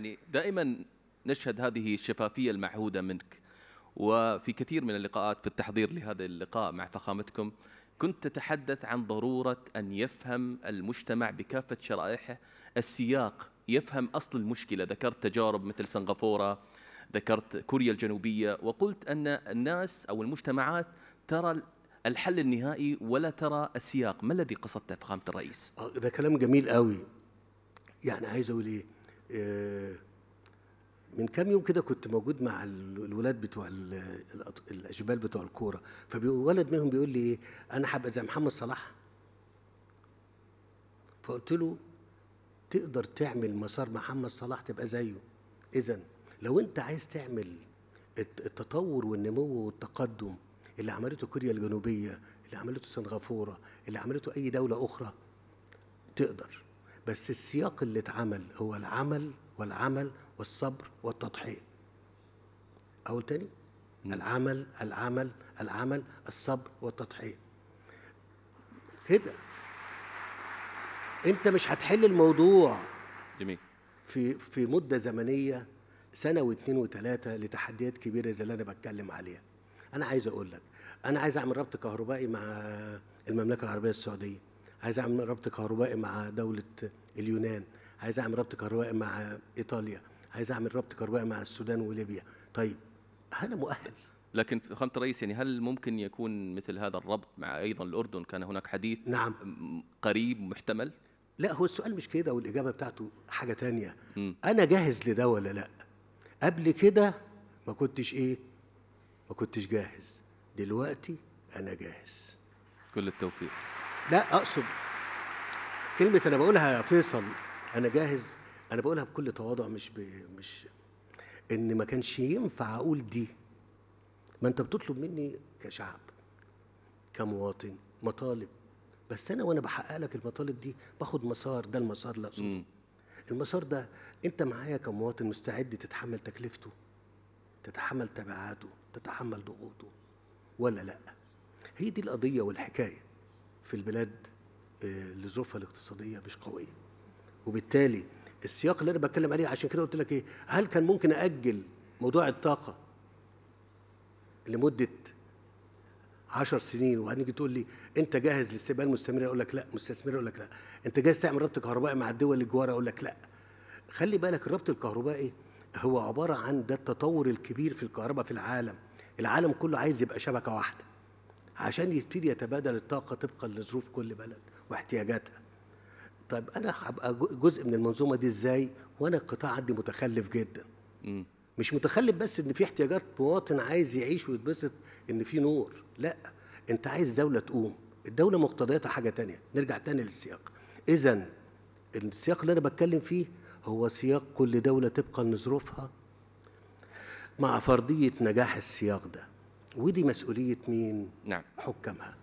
يعني دائما نشهد هذه الشفافية المعهودة منك. وفي كثير من اللقاءات في التحضير لهذا اللقاء مع فخامتكم كنت تتحدث عن ضرورة أن يفهم المجتمع بكافة شرائحه. السياق يفهم أصل المشكلة. ذكرت تجارب مثل سنغافورة ذكرت كوريا الجنوبية وقلت أن الناس أو المجتمعات ترى الحل النهائي ولا ترى السياق. ما الذي قصدته فخامة الرئيس؟ آه، ده كلام جميل قوي. يعني عايز أقول إيه؟ آه، من كام يوم كده كنت موجود مع ال- الولاد بتوع ال- الأط- الأشبال بتوع الكورة. فولد منهم بيقول لي إيه أنا هبقى زي محمد صلاح. فقلت له تقدر تعمل مسار محمد صلاح تبقى زيه؟ اذا لو أنت عايز تعمل الت- التطور والنمو والتقدم اللي عملته كوريا الجنوبية اللي عملته سنغافورة اللي عملته أي دولة أخرى تقدر. بس السياق اللي اتعمل هو العمل والعمل والصبر والتضحية. أقول تاني؟ العمل العمل العمل الصبر والتضحية. كده. أنت مش هتحل الموضوع جميل. في في مدة زمنية سنة واثنين وثلاثه لتحديات كبيرة زي اللي أنا بتكلم عليها. أنا عايز أقول لك أنا عايز أعمل ربط كهربائي مع المملكة العربية السعودية، عايز أعمل ربط كهربائي مع دولة اليونان، عايز أعمل ربط كهربائي مع إيطاليا، عايز أعمل ربط كهربائي مع السودان وليبيا. طيب أنا مؤهل. لكن فخامه الرئيس يعني هل ممكن يكون مثل هذا الربط مع أيضا الأردن؟ كان هناك حديث نعم. م- قريب محتمل؟ لا هو السؤال مش كده والإجابة بتاعته حاجة تانية. مم. أنا جاهز لده ولا لأ؟ قبل كده ما كنتش إيه؟ ما كنتش جاهز. دلوقتي أنا جاهز. كل التوفيق. لا أقصد كلمة أنا بقولها يا فيصل أنا جاهز أنا بقولها بكل تواضع مش ب... مش إن ما كانش ينفع أقول دي. ما أنت بتطلب مني كشعب كمواطن مطالب. بس أنا وأنا بحقق لك المطالب دي باخد مسار ده المسار اللي أقصده. المسار ده أنت معايا كمواطن مستعد تتحمل تكلفته تتحمل تبعاته تتحمل ضغوطه ولا لأ؟ هي دي القضية والحكاية. في البلاد آه، اللي ظروفها الاقتصادية مش قوية. وبالتالي السياق اللي أنا بتكلم عليه عشان كده قلت لك إيه هل كان ممكن أجل موضوع الطاقة لمدة عشر سنين؟ وبعدين تيجي تقول لي أنت جاهز للاستقبال المستمر أقول لك لا. مستثمر؟ أقول لك لا. أنت جاهز تعمل ربط كهربائي مع الدول اللي جواره أقول لك لا. خلي بالك الربط الكهربائي هو عبارة عن ده التطور الكبير في الكهرباء في العالم. العالم كله عايز يبقى شبكة واحدة. عشان يبتدي يتبادل الطاقة طبقا لظروف كل بلد واحتياجاتها. طيب أنا هبقى جزء من المنظومة دي إزاي؟ وأنا القطاع عندي متخلف جدا. مش متخلف بس إن في احتياجات مواطن عايز يعيش ويتبسط إن في نور لأ. أنت عايز دولة تقوم. الدولة مقتضياتها حاجة تانية. نرجع تاني للسياق. اذا السياق اللي أنا بتكلم فيه هو سياق كل دولة طبقا لظروفها. مع فرضية نجاح السياق ده ودي مسؤولية مين؟ نعم. حكامها.